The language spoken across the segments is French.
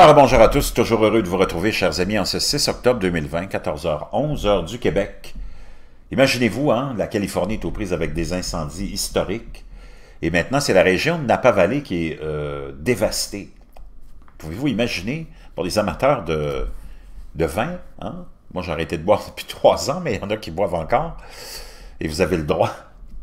Bonjour à tous, toujours heureux de vous retrouver, chers amis, en ce 6 octobre 2020, 14h, 11h du Québec. Imaginez-vous, hein, la Californie est aux prises avec des incendies historiques, et maintenant c'est la région de Napa Valley qui est euh, dévastée. Pouvez-vous imaginer, pour les amateurs de, de vin, hein, moi j'ai arrêté de boire depuis trois ans, mais il y en a qui boivent encore, et vous avez le droit.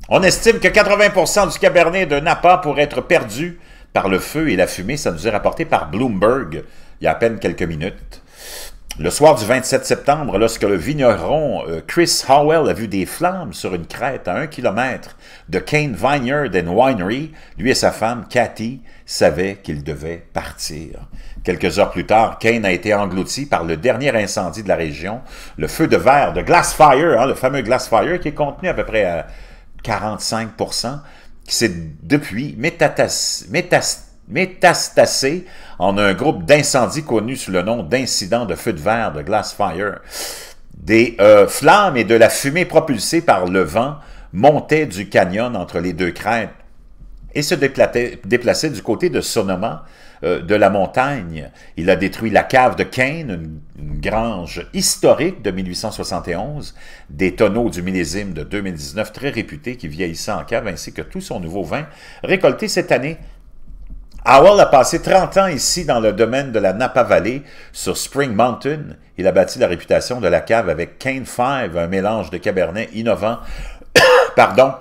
On estime que 80% du Cabernet de Napa pourrait être perdu par le feu et la fumée. Ça nous est rapporté par Bloomberg il y a à peine quelques minutes. Le soir du 27 septembre, lorsque le vigneron euh, Chris Howell a vu des flammes sur une crête à un kilomètre de Kane Vineyard and Winery, lui et sa femme, Cathy, savaient qu'ils devaient partir. Quelques heures plus tard, Kane a été englouti par le dernier incendie de la région, le feu de verre de Glassfire, hein, le fameux Glassfire qui est contenu à peu près à 45 qui s'est depuis métastasé en un groupe d'incendies connu sous le nom d'incidents de feu de verre, de glass fire. Des euh, flammes et de la fumée propulsée par le vent montaient du canyon entre les deux crêtes et se déplaçaient du côté de Sonoma, euh, de la montagne. Il a détruit la cave de Kane, une, grange historique de 1871, des tonneaux du millésime de 2019 très réputés qui vieillissaient en cave, ainsi que tout son nouveau vin récolté cette année. Howell a passé 30 ans ici dans le domaine de la Napa Valley, sur Spring Mountain. Il a bâti la réputation de la cave avec Kane 5, un mélange de cabernet innovant, pardon,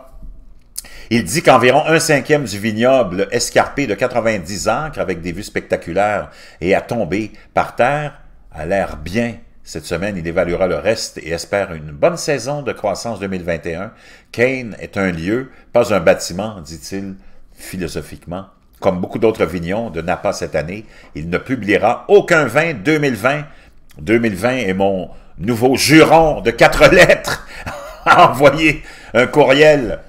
il dit qu'environ un cinquième du vignoble escarpé de 90 acres avec des vues spectaculaires et à tomber par terre a l'air bien. Cette semaine, il évaluera le reste et espère une bonne saison de croissance 2021. Kane est un lieu, pas un bâtiment, dit-il philosophiquement. Comme beaucoup d'autres vignons de Napa cette année, il ne publiera aucun vin 2020. 2020 est mon nouveau juron de quatre lettres à envoyer un courriel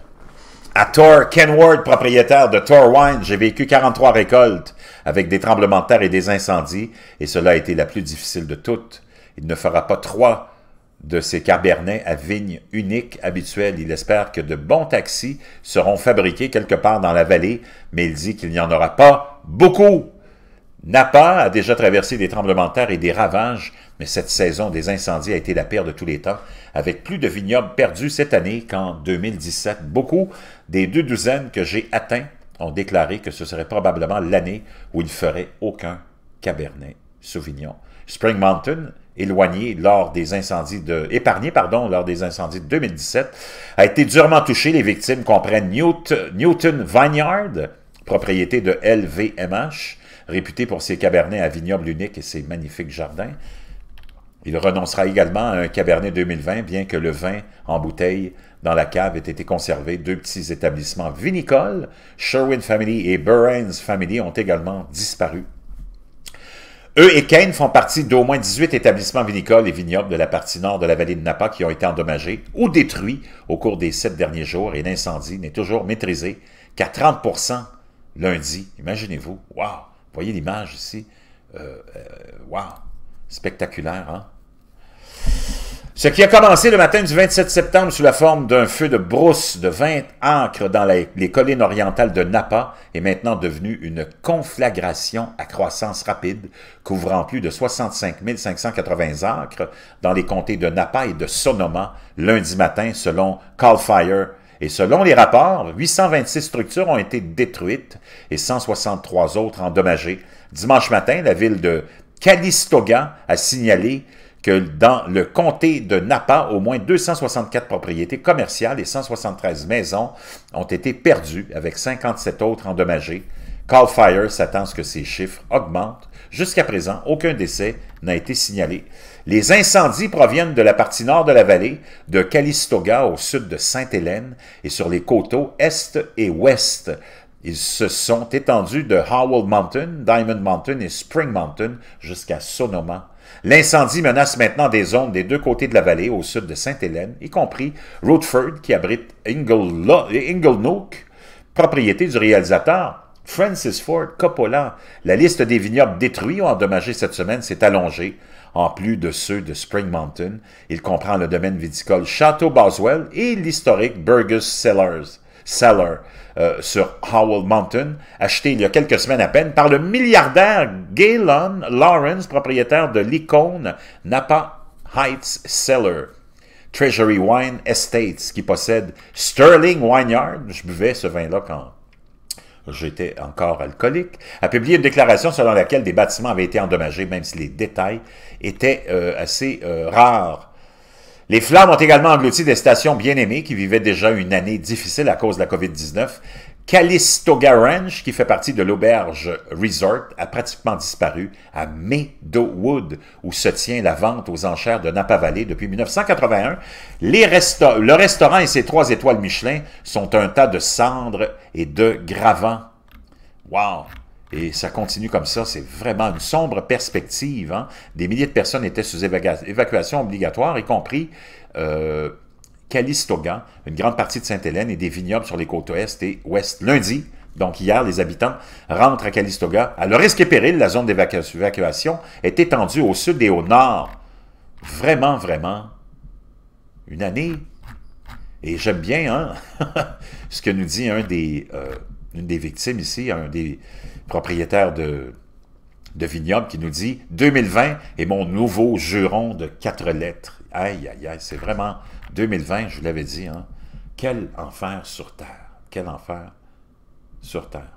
à Thor Kenward, propriétaire de Thor Wine, j'ai vécu 43 récoltes avec des tremblements de terre et des incendies, et cela a été la plus difficile de toutes. Il ne fera pas trois de ces cabernets à vigne unique habituelle. Il espère que de bons taxis seront fabriqués quelque part dans la vallée, mais il dit qu'il n'y en aura pas beaucoup. Napa a déjà traversé des tremblements de terre et des ravages, mais cette saison des incendies a été la pire de tous les temps, avec plus de vignobles perdus cette année qu'en 2017. Beaucoup des deux douzaines que j'ai atteints ont déclaré que ce serait probablement l'année où il ne ferait aucun Cabernet Sauvignon. Spring Mountain, éloigné lors des incendies de, épargné pardon, lors des incendies de 2017, a été durement touché. Les victimes comprennent Newton Vineyard, propriété de LVMH, réputé pour ses cabernets à vignoble unique et ses magnifiques jardins. Il renoncera également à un Cabernet 2020, bien que le vin en bouteille dans la cave ait été conservé. Deux petits établissements vinicoles, Sherwin Family et Burns Family, ont également disparu. Eux et Kane font partie d'au moins 18 établissements vinicoles et vignobles de la partie nord de la vallée de Napa qui ont été endommagés ou détruits au cours des sept derniers jours et l'incendie n'est toujours maîtrisé qu'à 30% lundi. Imaginez-vous. Wow! Voyez l'image ici. Euh, euh, wow! Spectaculaire, hein? Ce qui a commencé le matin du 27 septembre sous la forme d'un feu de brousse de 20 ancres dans les, collines orientales de Napa est maintenant devenu une conflagration à croissance rapide, couvrant plus de 65 580 acres dans les comtés de Napa et de Sonoma lundi matin, selon Call Fire. Et selon les rapports, 826 structures ont été détruites et 163 autres endommagées. Dimanche matin, la ville de Calistoga a signalé que dans le comté de Napa, au moins 264 propriétés commerciales et 173 maisons ont été perdues, avec 57 autres endommagées. Call Fire s'attend à ce que ces chiffres augmentent. Jusqu'à présent, aucun décès n'a été signalé. Les incendies proviennent de la partie nord de la vallée, de Calistoga au sud de Sainte-Hélène et sur les coteaux est et ouest. Ils se sont étendus de Howell Mountain, Diamond Mountain et Spring Mountain jusqu'à Sonoma. L'incendie menace maintenant des zones des deux côtés de la vallée, au sud de Sainte-Hélène, y compris Rootford, qui abrite Inglenook, propriété du réalisateur Francis Ford Coppola. La liste des vignobles détruits ou endommagés cette semaine s'est allongée, en plus de ceux de Spring Mountain. Il comprend le domaine viticole Château Boswell et l'historique Burgess Cellars. Cellar euh, sur Howell Mountain, acheté il y a quelques semaines à peine par le milliardaire Galen Lawrence, propriétaire de l'icône Napa Heights Cellar. Treasury Wine Estates, qui possède Sterling Wineyard. Je buvais ce vin-là quand j'étais encore alcoolique, a publié une déclaration selon laquelle des bâtiments avaient été endommagés, même si les détails étaient euh, assez euh, rares. Les flammes ont également englouti des stations bien aimées qui vivaient déjà une année difficile à cause de la COVID-19 Calistoga Ranch, qui fait partie de l'auberge Resort, a pratiquement disparu à Meadowwood, où se tient la vente aux enchères de Napa Valley depuis 1981. Les le restaurant et ses trois étoiles Michelin sont un tas de cendres et de gravants. Wow! Et ça continue comme ça, c'est vraiment une sombre perspective. Hein. Des milliers de personnes étaient sous évacuation obligatoire, y compris euh, Calistoga, une grande partie de Sainte-Hélène et des vignobles sur les côtes ouest et ouest. Lundi, donc hier, les habitants rentrent à Calistoga. À leur risque et péril, la zone d'évacuation est étendue au sud et au nord. Vraiment, vraiment, une année. Et j'aime bien hein, ce que nous dit un euh, une des victimes ici, un des propriétaires de, de vignobles qui nous dit « 2020 est mon nouveau juron de quatre lettres. » Aïe, aïe, aïe, c'est vraiment 2020, je l'avais dit, hein? quel enfer sur Terre. Quel enfer sur Terre.